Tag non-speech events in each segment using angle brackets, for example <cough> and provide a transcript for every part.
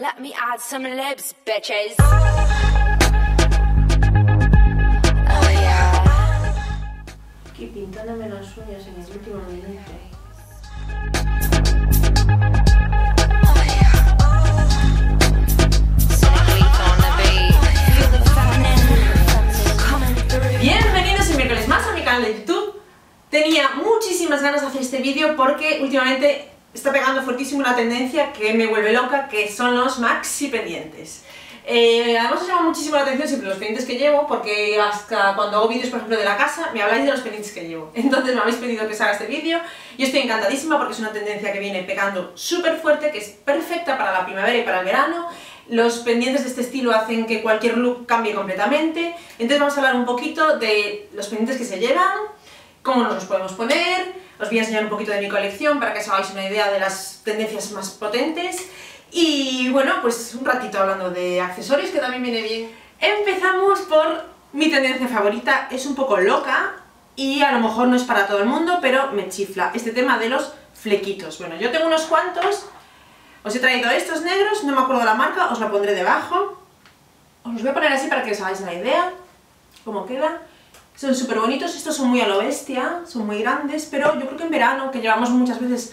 Let me add some lips, bitches. Oh yeah. Aquí pintándome las uñas en el último minuto. Oh de YouTube. Tenía muchísimas ganas de hacer este vídeo porque últimamente está pegando fuertísimo una tendencia que me vuelve loca, que son los maxi pendientes. Eh, además os llama muchísimo la atención siempre los pendientes que llevo porque hasta cuando hago vídeos por ejemplo de la casa me habláis de los pendientes que llevo. <laughs> Entonces me habéis pedido que os haga este vídeo y estoy encantadísima porque es una tendencia que viene pegando súper fuerte que es perfecta para la primavera y para el verano. Los pendientes de este estilo hacen que cualquier look cambie completamente. Entonces vamos a hablar un poquito de los pendientes que se llevan cómo nos los podemos poner os voy a enseñar un poquito de mi colección para que os hagáis una idea de las tendencias más potentes y bueno, pues un ratito hablando de accesorios que también viene bien. Empezamos por mi tendencia favorita, es un poco loca y a lo mejor no es para todo el mundo, pero me chifla. Este tema de los flequitos. Bueno, yo tengo unos cuantos, os he traído estos negros, no me acuerdo la marca, os la pondré debajo. Os los voy a poner así para que os hagáis la idea, cómo queda. Son súper bonitos, estos son muy a lo bestia, son muy grandes, pero yo creo que en verano, que llevamos muchas veces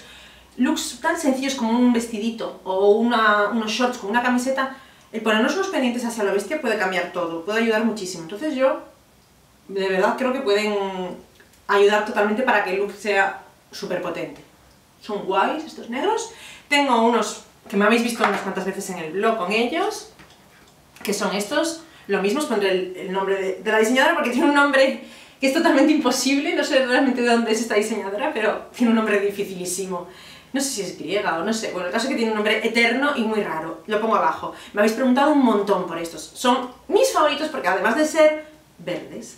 looks tan sencillos como un vestidito o unos shorts con una camiseta, el ponernos unos pendientes hacia lo bestia puede cambiar todo, puede ayudar muchísimo. Entonces yo, de verdad, creo que pueden ayudar totalmente para que el look sea súper potente. Son guays estos negros. Tengo unos que me habéis visto unas cuantas veces en el blog con ellos, que son estos. Lo mismo os pondré el, el nombre de, de la diseñadora porque tiene un nombre que es totalmente imposible, no sé realmente de dónde es esta diseñadora, pero tiene un nombre dificilísimo. No sé si es griega o no sé, bueno, el caso es que tiene un nombre eterno y muy raro. Lo pongo abajo. Me habéis preguntado un montón por estos. Son mis favoritos porque además de ser verdes,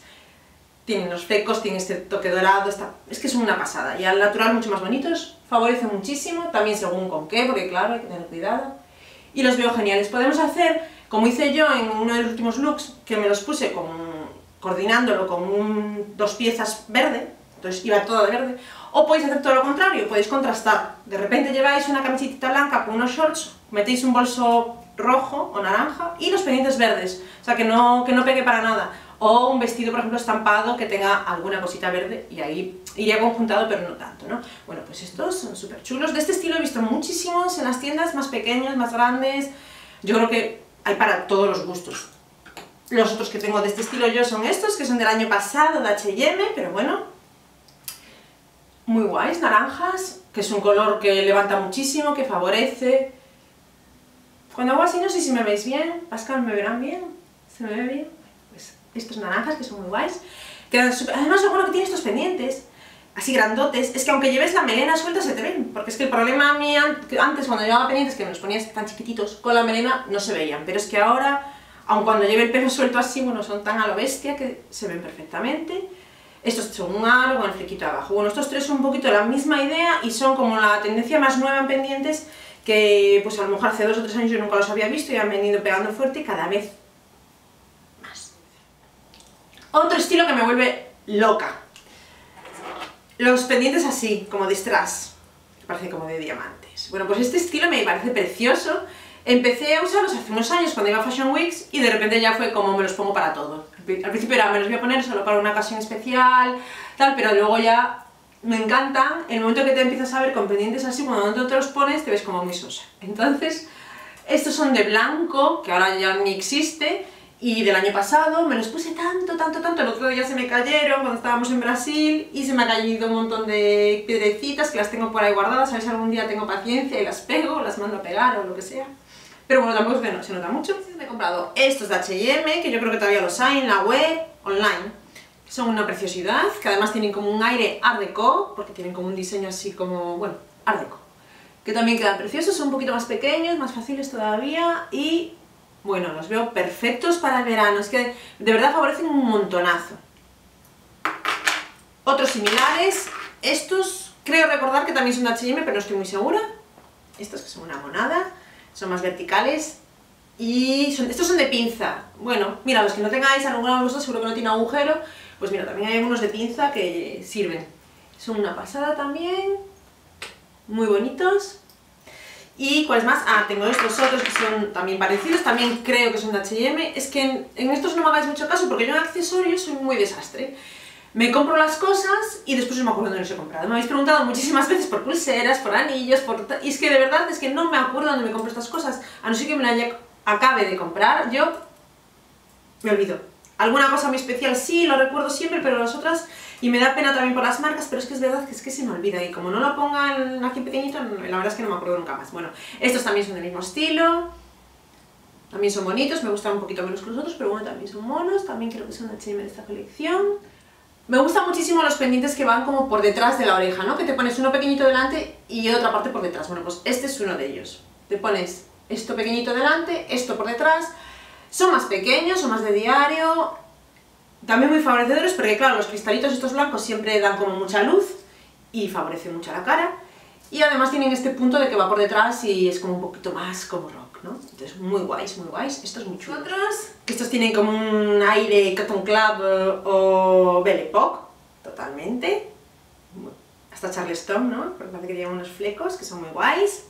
tienen los flecos, tienen este toque dorado, está... es que son una pasada. Y al natural mucho más bonitos, favorece muchísimo, también según con qué, porque claro, hay que tener cuidado. Y los veo geniales. Podemos hacer, como hice yo en uno de los últimos looks, que me los puse coordinándolo con dos piezas verde, entonces iba todo de verde, o podéis hacer todo lo contrario, podéis contrastar. De repente lleváis una camiseta blanca con unos shorts, metéis un bolso rojo o naranja y los pendientes verdes, o sea que no, que no pegue para nada. O un vestido, por ejemplo, estampado que tenga alguna cosita verde y ahí iría conjuntado, pero no tanto, ¿no? Bueno, pues estos son súper chulos. De este estilo he visto muchísimos en las tiendas más pequeñas, más grandes. Yo creo que hay para todos los gustos. Los otros que tengo de este estilo yo son estos, que son del año pasado, de H&M, pero bueno, muy guays, naranjas, que es un color que levanta muchísimo, que favorece. Cuando hago así no sé si me veis bien, Pascal, ¿me verán bien? ¿Se me ve bien? Pues estos naranjas, que son muy guays. Súper- Además bueno que tiene estos pendientes, así grandotes, es que aunque lleves la melena suelta se te ven, porque es que el problema a mí antes cuando llevaba pendientes que me los ponías tan chiquititos, con la melena no se veían, pero es que ahora, aun cuando lleve el pelo suelto así, bueno, son tan a lo bestia que se ven perfectamente. Estos son un aro con el flequito abajo. Bueno, estos tres son un poquito la misma idea y son como la tendencia más nueva en pendientes que pues a lo mejor hace dos o tres años yo nunca los había visto y han venido pegando fuerte cada vez más. Otro estilo que me vuelve loca. Los pendientes así, como de strass, que parece como de diamantes. Bueno, pues este estilo me parece precioso. Empecé a usarlos hace unos años cuando iba a Fashion Weeks y de repente ya fue como me los pongo para todo. Al pri- Al principio era me los voy a poner solo para una ocasión especial, tal, pero luego ya me encantan. El momento que te empiezas a ver con pendientes así, cuando no te los pones te ves como muy sosa. Entonces, estos son de blanco, que ahora ya ni existe, y del año pasado me los puse tanto, tanto, tanto, el otro día se me cayeron cuando estábamos en Brasil y se me ha caído un montón de piedrecitas que las tengo por ahí guardadas, a ver si algún día tengo paciencia y las pego, las mando a pegar o lo que sea. Pero bueno, tampoco es que no, se nota mucho. Me he comprado estos de H&M, que yo creo que todavía los hay en la web, online. Son una preciosidad, que además tienen como un aire art deco, porque tienen como un diseño así como, bueno, art deco. Que también quedan preciosos, son un poquito más pequeños, más fáciles todavía y, bueno, los veo perfectos para el verano. Es que de verdad favorecen un montonazo. Otros similares, estos creo recordar que también son de H&M, pero no estoy muy segura. Estos que son una monada, son más verticales y son- estos son de pinza. Bueno, mira, los que no tengáis alguno de vosotros seguro que no tiene agujero, pues mira, también hay algunos de pinza que sirven. Son una pasada también, muy bonitos. ¿Y cuáles más? Ah, tengo estos otros que son también parecidos, también creo que son de H&M. Es que en, estos no me hagáis mucho caso porque yo en accesorios soy muy desastre. Me compro las cosas y después no me acuerdo dónde los he comprado. Me habéis preguntado muchísimas <laughs> veces por pulseras, por anillos, por... Y es que de verdad es que no me acuerdo dónde me compro estas cosas. A no ser que me la haya, acabe de comprar, yo me olvido. Alguna cosa muy especial sí, lo recuerdo siempre, pero las otras... Y me da pena también por las marcas, pero es que es verdad que es que se me olvida. Y como no lo pongan aquí pequeñito, la verdad es que no me acuerdo nunca más. Bueno, estos también son del mismo estilo. También son bonitos, me gustan un poquito menos que los otros, pero bueno, también son monos. También creo que son H&M de esta colección. Me gustan muchísimo los pendientes que van como por detrás de la oreja, ¿no? Que te pones uno pequeñito delante y otra parte por detrás. Bueno, pues este es uno de ellos. Te pones esto pequeñito delante, esto por detrás. Son más pequeños, son más de diario. También muy favorecedores porque, claro, los cristalitos estos blancos siempre dan como mucha luz y favorecen mucho la cara. Y además tienen este punto de que va por detrás y es como un poquito más como rock, ¿no? Entonces, muy guays, muy guays. Estos muy chulos. Otros, que estos tienen como un aire Cotton Club eh, o Belle Époque, totalmente. Muy- Hasta Charleston, ¿no? Porque parece que llevan unos flecos que son muy guays.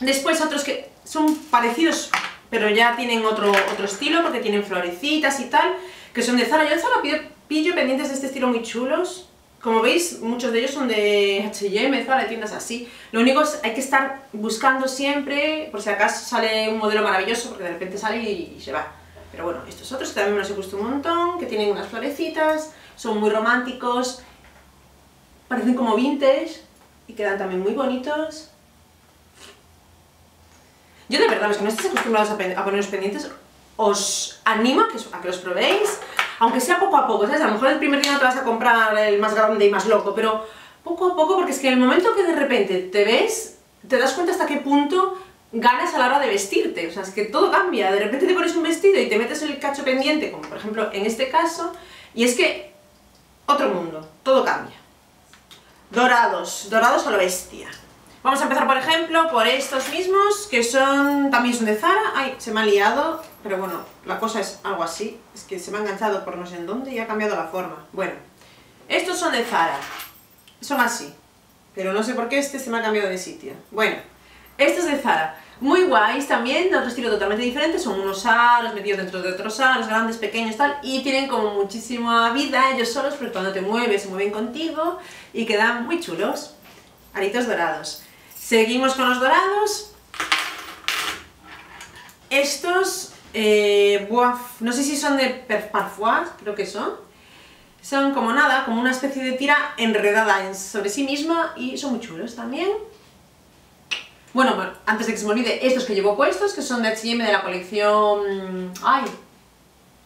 Después otros que son parecidos, pero ya tienen otro, otro estilo, porque tienen florecitas y tal, que son de Zara. Yo de Zara pillo, pendientes de este estilo muy chulos. Como veis, muchos de ellos son de H&M, Zara, de tiendas así. Lo único es hay que estar buscando siempre, por si acaso sale un modelo maravilloso, porque de repente sale y, y se va. Pero bueno, estos otros que también me los he puesto un montón, que tienen unas florecitas, son muy románticos, parecen como vintage y quedan también muy bonitos. Yo de verdad, los que no estéis acostumbrados a, a poneros pendientes, os animo a que, os- a que los probéis, aunque sea poco a poco, ¿sabes? A lo mejor el primer día no te vas a comprar el más grande y más loco, pero poco a poco, porque es que en el momento que de repente te ves, te das cuenta hasta qué punto ganas a la hora de vestirte, o sea, es que todo cambia, de repente te pones un vestido y te metes el cacho pendiente, como por ejemplo en este caso, y es que otro mundo, todo cambia. Dorados, dorados a lo bestia. Vamos a empezar, por ejemplo, por estos mismos, que son también son de Zara. Ay, se me ha liado, pero bueno, la cosa es algo así. Es que se me ha enganchado por no sé en dónde y ha cambiado la forma. Bueno, estos son de Zara. Son así. Pero no sé por qué este se me ha cambiado de sitio. Bueno, estos de Zara. Muy guays también, de otro estilo totalmente diferente. Son unos aros metidos dentro de otros aros, grandes, pequeños, tal. Y tienen como muchísima vida ellos solos, porque cuando te mueves se mueven contigo y quedan muy chulos. Aritos dorados. Seguimos con los dorados. Estos, eh, no sé si son de Parfois, creo que son. Son como nada, como una especie de tira enredada en- sobre sí misma y son muy chulos también. Bueno, antes de que se me olvide, estos que llevo puestos, que son de H&M de la colección... ¡Ay!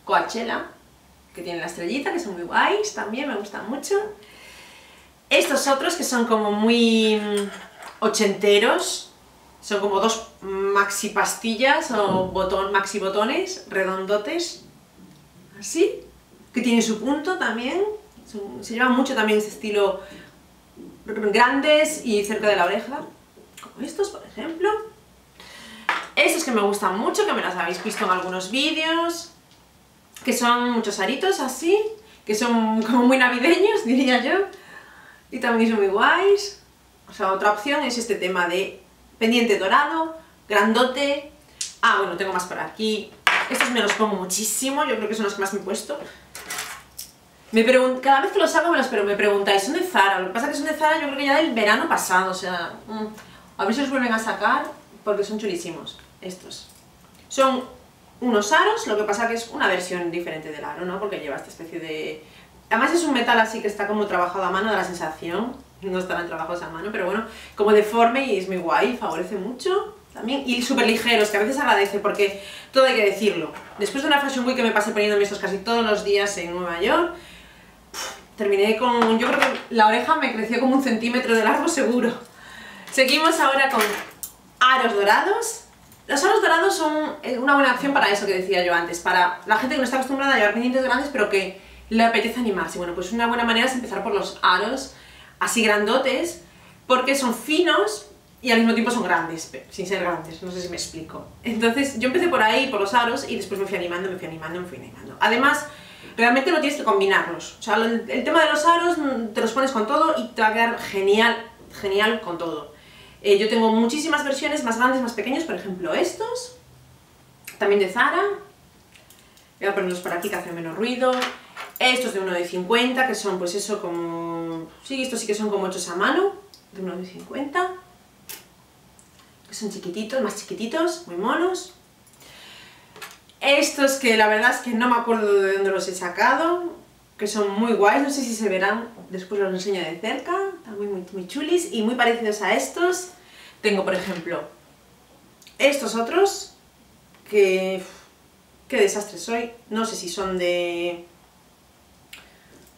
Coachella, que tienen la estrellita, que son muy guays, también me gustan mucho. Estos otros que son como muy ochenteros, son como dos maxi pastillas o botón, maxi botones redondotes, así, que tienen su punto también. Se lleva mucho también ese estilo grandes y cerca de la oreja, como estos por ejemplo. Estos que me gustan mucho, que me las habéis visto en algunos vídeos, que son muchos aritos así, que son como muy navideños, <laughs> diría yo, y también son muy guays. O sea, otra opción es este tema de pendiente dorado, grandote. Ah, bueno, tengo más por aquí. Estos me los pongo muchísimo, yo creo que son los que más me he puesto. Me cada vez que los hago me los me preguntáis, son de Zara. Lo que pasa es que son de Zara yo creo que ya del verano pasado, o sea, mm, a ver si los vuelven a sacar porque son chulísimos estos. Son unos aros, lo que pasa que es una versión diferente del aro, ¿no? Porque lleva esta especie de... Además es un metal así que está como trabajado a mano, da la sensación, no estarán trabajados a mano, pero bueno, como deforme y es muy guay, favorece mucho también. Y súper ligeros, que a veces agradece porque todo hay que decirlo. Después de una Fashion Week que me pasé poniéndome estos casi todos los días en Nueva York, terminé con... yo creo que la oreja me creció como un centímetro de largo seguro. Seguimos ahora con aros dorados. Los aros dorados son eh, una buena opción para eso que decía yo antes, para la gente que no está acostumbrada a llevar pendientes grandes pero que le apetece animarse. Bueno, pues una buena manera es empezar por los aros así grandotes, porque son finos y al mismo tiempo son grandes, sin ser grandes, no sé si me explico. Entonces yo empecé por ahí, por los aros, y después me fui animando, me fui animando, me fui animando. Además, realmente no tienes que combinarlos. O sea, el, tema de los aros mm, te los pones con todo y te va a quedar genial, genial con todo. Eh, yo tengo muchísimas versiones más grandes, más pequeños, por ejemplo estos, también de Zara. Voy a ponerlos por aquí que hacen menos ruido. Estos de uno de 50, que son pues eso como... Sí, estos sí que son como hechos a mano, de uno de 50. Que son chiquititos, más chiquititos, muy monos. Estos que la verdad es que no me acuerdo de dónde los he sacado, que son muy guays, no sé si se verán, después los enseño de cerca, muy, muy, muy chulis y muy parecidos a estos. Tengo, por ejemplo, estos otros, que... qué desastre soy, no sé si son de...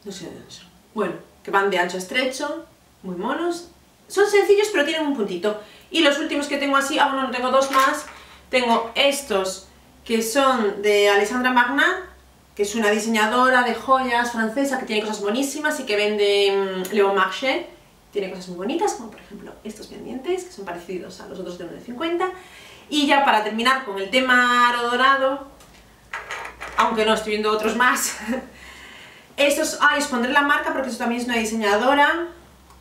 no sé de dónde. Bueno, que van de ancho a estrecho, muy monos. Son sencillos pero tienen un puntito. Y los últimos que tengo así, ah bueno, tengo dos más, tengo estos que son de Alexandra Magna, que es una diseñadora de joyas francesa que tiene cosas buenísimas y que vende mm, Le Bon Marché. Tiene cosas muy bonitas, como por ejemplo estos pendientes, que son parecidos a los otros de 1,50. Y ya para terminar con el tema aro dorado, aunque no estoy viendo otros más, <laughs> estos, ah, os pondré la marca porque esto también es una diseñadora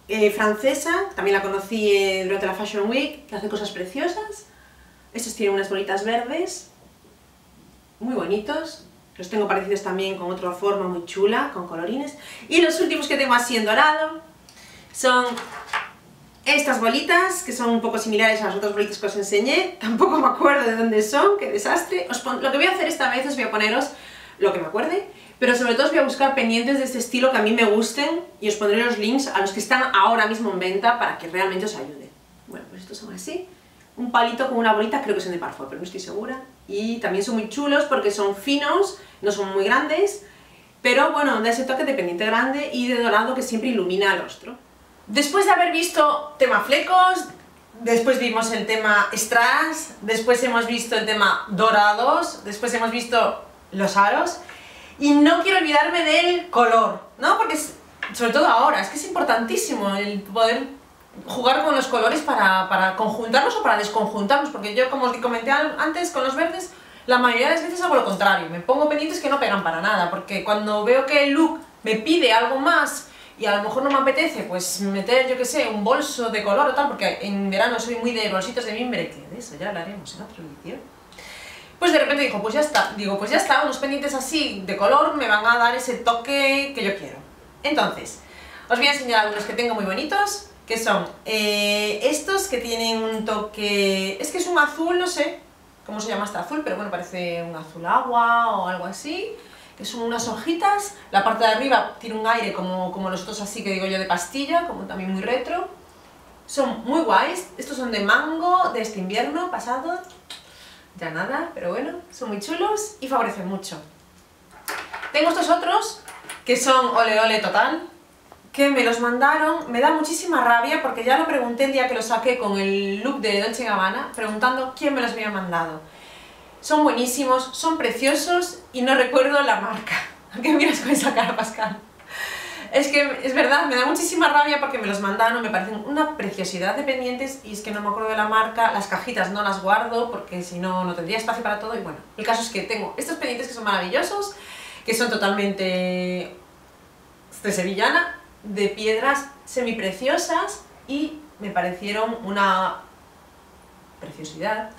eh, francesa, también la conocí eh, durante la Fashion Week, que hace cosas preciosas. Estos tienen unas bolitas verdes, muy bonitos. Los tengo parecidos también con otra forma muy chula, con colorines. Y los últimos que tengo así en dorado son estas bolitas, que son un poco similares a las otras bolitas que os enseñé. <laughs> Tampoco me acuerdo de dónde son, qué desastre. Os lo que voy a hacer esta vez es voy a poneros lo que me acuerde, pero sobre todo voy a buscar pendientes de este estilo que a mí me gusten y os pondré los links a los que están ahora mismo en venta para que realmente os ayude. Bueno, pues estos son así. Un palito con una bolita, creo que son de Parfum, pero no estoy segura. Y también son muy chulos porque son finos, no son muy grandes, pero bueno, da ese toque de pendiente grande y de dorado que siempre ilumina el rostro. Después de haber visto tema flecos, después vimos el tema strass, después hemos visto el tema dorados, después hemos visto los aros, y no quiero olvidarme del color, ¿no? Porque es, sobre todo ahora, es que es importantísimo el poder jugar con los colores para, para conjuntarlos o para desconjuntarlos, porque yo, como os comenté antes, con los verdes, la mayoría de las veces hago lo contrario, me pongo pendientes que no pegan para nada, porque cuando veo que el look me pide algo más y a lo mejor no me apetece, pues meter, yo que sé, un bolso de color o tal, porque en verano soy muy de bolsitos de mimbre, que de eso ya hablaremos en otro vídeo. Pues de repente digo, pues ya está, digo, pues ya está, unos pendientes así de color me van a dar ese toque que yo quiero. Entonces, os voy a enseñar algunos que tengo muy bonitos, que son eh, estos que tienen un toque... es que es un azul, no sé cómo se llama este azul, pero bueno, parece un azul agua o algo así, que son unas hojitas, la parte de arriba tiene un aire como, como los otros así que digo yo de pastilla, como también muy retro, son muy guays, estos son de mango de este invierno pasado, ya nada, pero bueno, son muy chulos y favorecen mucho. Tengo estos otros que son ole ole total, que me los mandaron, me da muchísima rabia porque ya lo pregunté el día que lo saqué con el look de Dolce Gabbana, preguntando quién me los había mandado. Son buenísimos, son preciosos y no recuerdo la marca. <laughs> ¿Qué miras con esa cara, Pascal? Es que es verdad, me da muchísima rabia porque me los mandaron, me parecen una preciosidad de pendientes y es que no me acuerdo de la marca, las cajitas no las guardo porque si no, no tendría espacio para todo y bueno, el caso es que tengo estos pendientes que son maravillosos, que son totalmente de sevillana, de piedras semipreciosas y me parecieron una preciosidad.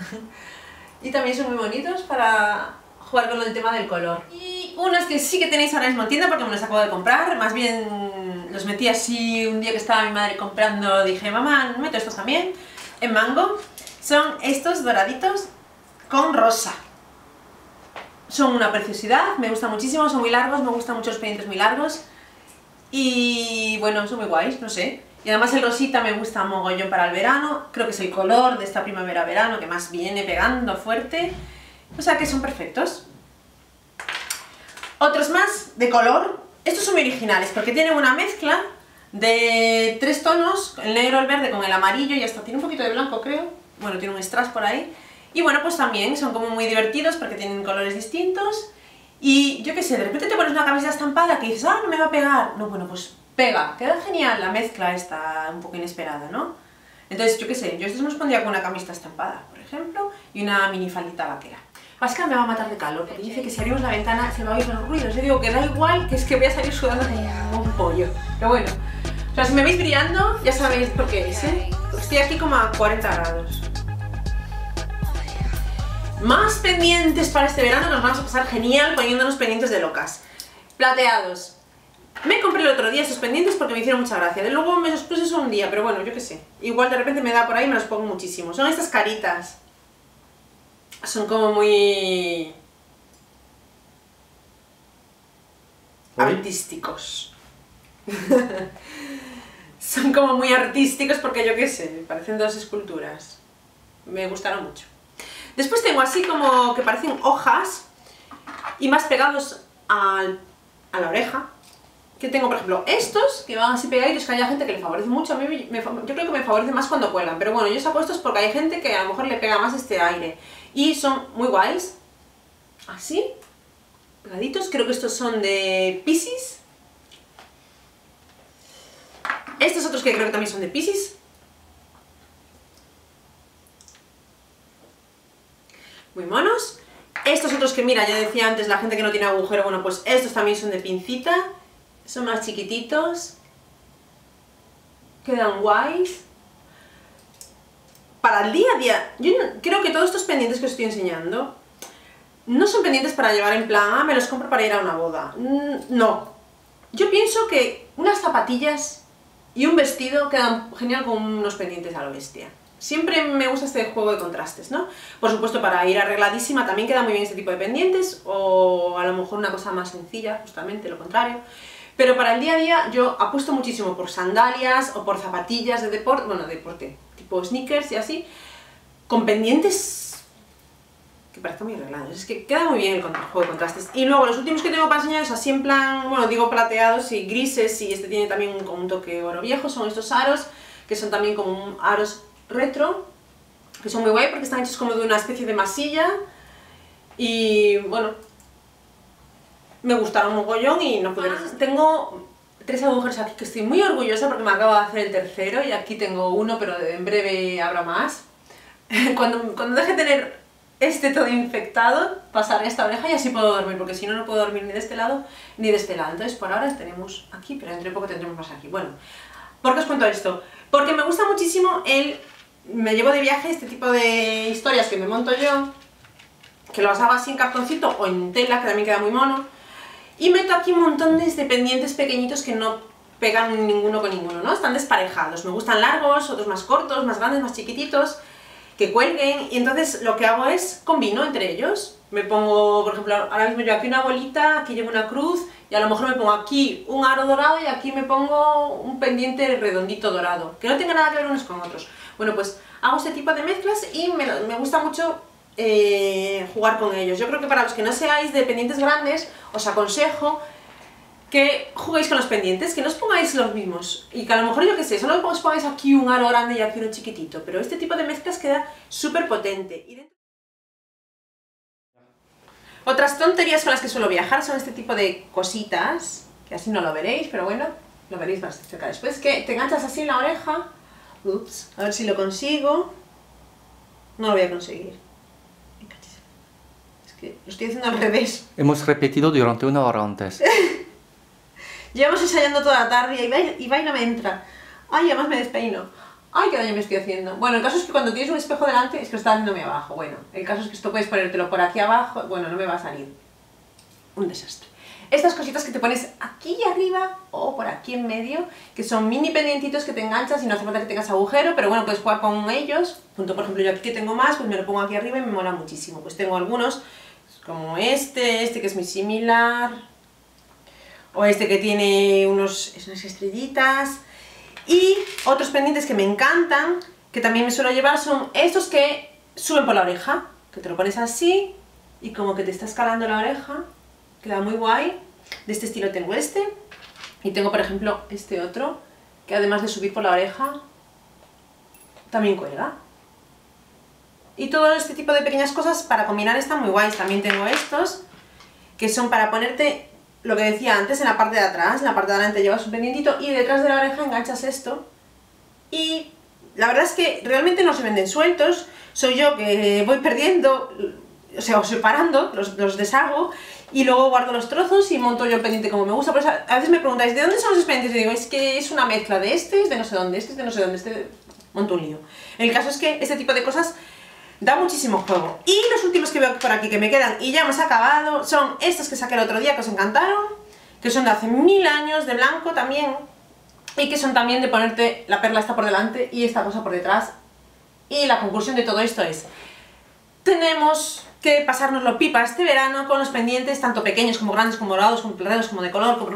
<laughs> y también son muy bonitos para jugar con el tema del color. Y unos que sí que tenéis ahora mismo en tienda porque me los acabo de comprar, más bien los metí así un día que estaba mi madre comprando, dije, mamá, meto estos también, en mango. Son estos doraditos con rosa. Son una preciosidad, me gustan muchísimo, son muy largos, me gustan mucho los pendientes muy largos. Y bueno, son muy guays, no sé. Y además el rosita me gusta mogollón para el verano. Creo que es el color de esta primavera-verano que más viene pegando fuerte. O sea que son perfectos. Otros más de color. Estos son muy originales porque tienen una mezcla de tres tonos, el negro, el verde con el amarillo y hasta tiene un poquito de blanco creo. Bueno, tiene un strass por ahí. Y bueno, pues también son como muy divertidos porque tienen colores distintos y yo qué sé, de repente te pones una camisa estampada que dices, ah, no me va a pegar. No, bueno, pues pega, queda genial la mezcla esta un poco inesperada, ¿no? Entonces, yo qué sé, yo estos me los pondría con una camisa estampada, por ejemplo, y una mini faldita vaquera. Pascal me va a matar de calor porque dice que si abrimos la ventana se va a oír los ruidos. Yo digo que da igual, que es que voy a salir sudando como un pollo. Pero bueno, o sea, si me veis brillando, ya sabéis por qué es, ¿eh? Estoy aquí como a 40 grados. Más pendientes para este verano, nos vamos a pasar genial poniéndonos pendientes de locas. Plateados. Me compré el otro día estos pendientes porque me hicieron mucha gracia. De luego me los puse eso un día, pero bueno, yo qué sé. Igual de repente me da por ahí y me los pongo muchísimo. Son estas caritas. Son como muy... Artísticos. <laughs> Son como muy artísticos porque yo qué sé, parecen dos esculturas. Me gustaron mucho. Después tengo así como que parecen hojas y más pegados al- a la oreja. Que tengo, por ejemplo, estos que van así pegaditos, que hay gente que le favorece mucho. A mí yo creo que me favorece más cuando cuelgan. Pero bueno, yo saco estos porque hay gente que a lo mejor le pega más este aire. Y son muy guays. Así, pegaditos. Creo que estos son de Pisces. Estos otros que creo que también son de Pisces. Muy monos. Estos otros que, mira, ya decía antes la gente que no tiene agujero, bueno, pues estos también son de pincita. Son más chiquititos. Quedan guays. Para el día a día, yo creo que todos estos pendientes que os estoy enseñando no son pendientes para llevar en plan, ah, me los compro para ir a una boda. Mm, No. Yo pienso que unas zapatillas y un vestido quedan genial con unos pendientes a lo bestia. Siempre me gusta este juego de contrastes, ¿no? Por supuesto, para ir arregladísima también queda muy bien este tipo de pendientes, o a lo mejor una cosa más sencilla, justamente lo contrario. Pero para el día a día yo apuesto muchísimo por sandalias o por zapatillas de deporte, bueno, de deporte, tipo sneakers y así, con pendientes que parece muy arreglados. Es que queda muy bien el juego de contrastes. Y luego los últimos que tengo para enseñaros así en plan, bueno, digo plateados y grises y este tiene también como un toque oro viejo, son estos aros, que son también como un aros retro, que son muy guay porque están hechos como de una especie de masilla y bueno, me gustaron un mogollón y no pude resistir. Tengo tres agujeros aquí que estoy muy orgullosa porque me acabo de hacer el tercero y aquí tengo uno, pero en breve habrá más. <laughs> Cuando, cuando deje de tener este todo infectado, pasaré esta oreja y así puedo dormir, porque si no, no puedo dormir ni de este lado ni de este lado. Entonces, por ahora tenemos aquí, pero dentro de poco tendremos más aquí. Bueno, ¿por qué os cuento esto? Porque me gusta muchísimo el... Me llevo de viaje este tipo de historias que me monto yo, que lo hago así en cartoncito o en tela, que también queda muy mono. Y meto aquí montón de pendientes pequeñitos que no pegan ninguno con ninguno, ¿no? Están desparejados. Me gustan largos, otros más cortos, más grandes, más chiquititos, que cuelguen. Y entonces lo que hago es combino entre ellos. Me pongo, por ejemplo, ahora mismo yo aquí una bolita, aquí llevo una cruz, y a lo mejor me pongo aquí un aro dorado y aquí me pongo un pendiente redondito dorado, que no tenga nada que ver unos con otros. Bueno, pues hago este tipo de mezclas y me, me gusta mucho eh, jugar con ellos. Yo creo que para los que no seáis de pendientes grandes, os aconsejo que juguéis con los pendientes, que no os pongáis los mismos. Y que a lo mejor, yo qué sé, solo os pongáis aquí un aro grande y aquí uno chiquitito. Pero este tipo de mezclas queda súper potente. Y dentro- Otras tonterías con las que suelo viajar son este tipo de cositas, que así no lo veréis, pero bueno, lo veréis más cerca después, que te enganchas así en la oreja. Ups, a ver si lo consigo. No lo voy a conseguir. Que lo estoy haciendo al revés. Hemos repetido durante una hora antes. <laughs> Llevamos ensayando toda la tarde y va, y me entra. Ay, además me despeino. Ay, qué daño me estoy haciendo. Bueno, el caso es que cuando tienes un espejo delante es que lo está haciéndome abajo. Bueno, el caso es que esto puedes ponértelo por aquí abajo. Bueno, no me va a salir. Un desastre. Estas cositas que te pones aquí arriba o por aquí en medio, que son mini pendientitos que te enganchas y no hace falta que tengas agujero, pero bueno, puedes jugar con ellos. Junto, por ejemplo, yo aquí que tengo más, pues me lo pongo aquí arriba y me mola muchísimo. Pues tengo algunos, como este, este que es muy similar, o este que tiene unos, unas estrellitas. Y otros pendientes que me encantan, que también me suelo llevar, son estos que suben por la oreja, que te lo pones así y como que te está escalando la oreja, queda muy guay. De este estilo tengo este, y tengo por ejemplo este otro, que además de subir por la oreja, también cuelga. Y todo este tipo de pequeñas cosas para combinar están muy guays. También tengo estos, que son para ponerte lo que decía antes en la parte de atrás, en la parte de adelante llevas un pendientito y detrás de la oreja enganchas esto y la verdad es que realmente no se venden sueltos, soy yo que voy perdiendo o sea, os separando, los, los deshago y luego guardo los trozos y monto yo el pendiente como me gusta. Por eso a veces me preguntáis, ¿de dónde son los pendientes? Y digo, es que es una mezcla de este, es de no sé dónde, este es de no sé dónde, este monto un lío. El caso es que este tipo de cosas da muchísimo juego. Y los últimos que veo por aquí que me quedan y ya hemos acabado son estos que saqué el otro día que os encantaron, que son de hace mil años, de blanco también, y que son también de ponerte la perla esta por delante y esta cosa por detrás. Y la conclusión de todo esto es, tenemos que pasárnoslo pipa este verano con los pendientes, tanto pequeños como grandes, como dorados, como plateados, como de color, como...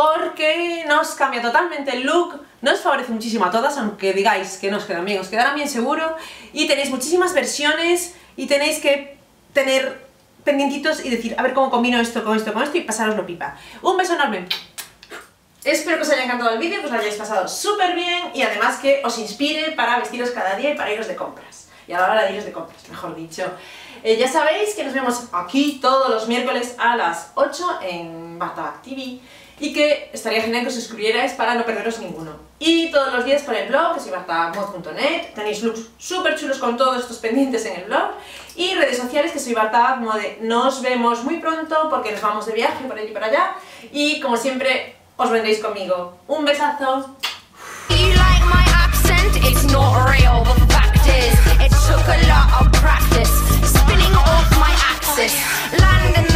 porque nos cambia totalmente el look, nos favorece muchísimo a todas, aunque digáis que no os quedan bien, os quedarán bien seguro, y tenéis muchísimas versiones, y tenéis que tener pendientitos y decir, a ver cómo combino esto con esto con esto, y pasároslo pipa. Un beso enorme. Espero que os haya encantado el vídeo, que os lo hayáis pasado súper bien y además que os inspire para vestiros cada día y para iros de compras. Y a la hora de iros de compras, mejor dicho. Eh, ya sabéis que nos vemos aquí todos los miércoles a las 8 en Bartabac TV y que estaría genial que os suscribierais para no perderos ninguno. Y todos los días por el blog, que es bartabacmod.net, tenéis looks súper chulos con todos estos pendientes en el blog y redes sociales que soy Bartabacmode. Nos vemos muy pronto porque nos vamos de viaje por allí y por allá y como siempre os vendréis conmigo. Un besazo. You